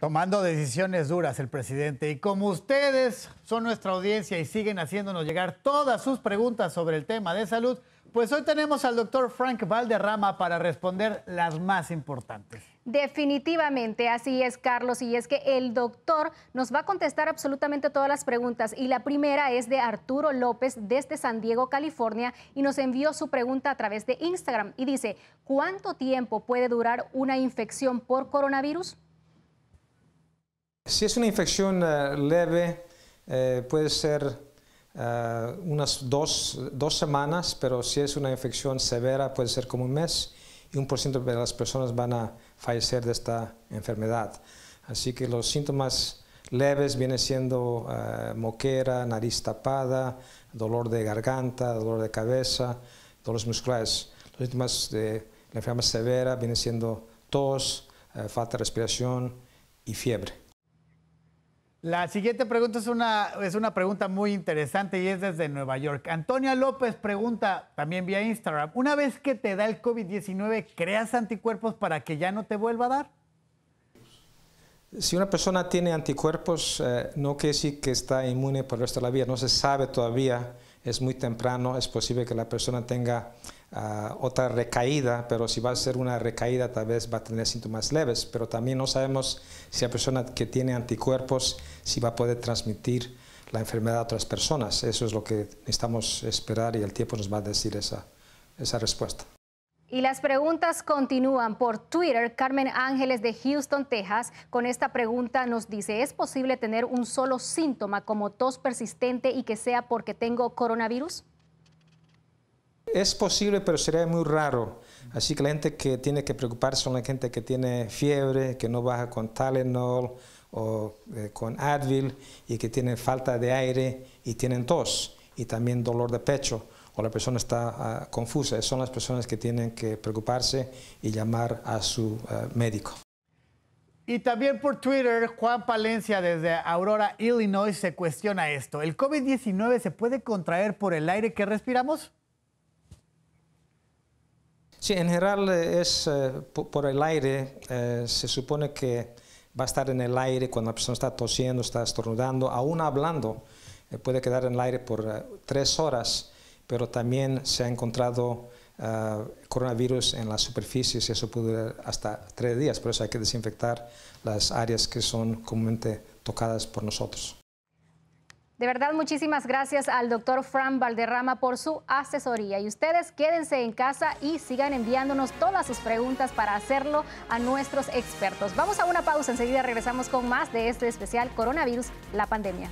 Tomando decisiones duras el presidente y como ustedes son nuestra audiencia y siguen haciéndonos llegar todas sus preguntas sobre el tema de salud, pues hoy tenemos al doctor Frank Valderrama para responder las más importantes. Definitivamente, así es, Carlos, y es que el doctor nos va a contestar absolutamente todas las preguntas. Y la primera es de Arturo López desde San Diego, California, y nos envió su pregunta a través de Instagram y dice, ¿cuánto tiempo puede durar una infección por coronavirus? Si es una infección eh, leve, eh, puede ser eh, unas dos, dos, semanas, pero si es una infección severa puede ser como un mes y un por ciento de las personas van a fallecer de esta enfermedad. Así que los síntomas leves vienen siendo moquera, nariz tapada, dolor de garganta, dolor de cabeza, dolores musculares. Los síntomas de la enfermedad severa vienen siendo tos, falta de respiración y fiebre. La siguiente pregunta es una, es una pregunta muy interesante y es desde Nueva York. Antonia López pregunta también vía Instagram, una vez que te da el COVID-19, ¿creas anticuerpos para que ya no te vuelva a dar? Si una persona tiene anticuerpos, eh, no quiere decir que está inmune por el resto de la vida, no se sabe todavía, es muy temprano, es posible que la persona tenga otra recaída, pero si va a ser una recaída tal vez va a tener síntomas leves, pero también no sabemos si la persona que tiene anticuerpos si va a poder transmitir la enfermedad a otras personas. Eso es lo que necesitamos esperar y el tiempo nos va a decir esa, esa respuesta. Y las preguntas continúan por Twitter. Carmen Ángeles de Houston, Texas, con esta pregunta nos dice, ¿es posible tener un solo síntoma como tos persistente y que sea porque tengo coronavirus? Es posible, pero sería muy raro. Así que la gente que tiene que preocuparse son la gente que tiene fiebre, que no baja con Tylenol o eh, con Advil y que tienen falta de aire y tienen tos y también dolor de pecho o la persona está ah, confusa. Son las personas que tienen que preocuparse y llamar a su eh, médico. Y también por Twitter, Juan Palencia desde Aurora, Illinois, se cuestiona esto. ¿El COVID-19 se puede contraer por el aire que respiramos? Sí, en general eh, es eh, por el aire, eh, se supone que va a estar en el aire cuando la persona está tosiendo, está estornudando, aún hablando, puede quedar en el aire por tres horas, pero también se ha encontrado coronavirus en las superficies y eso puede durar hasta tres días, por eso hay que desinfectar las áreas que son comúnmente tocadas por nosotros. De verdad, muchísimas gracias al doctor Fran Valderrama por su asesoría. Y ustedes quédense en casa y sigan enviándonos todas sus preguntas para hacerlo a nuestros expertos. Vamos a una pausa, enseguida regresamos con más de este especial Coronavirus, la pandemia.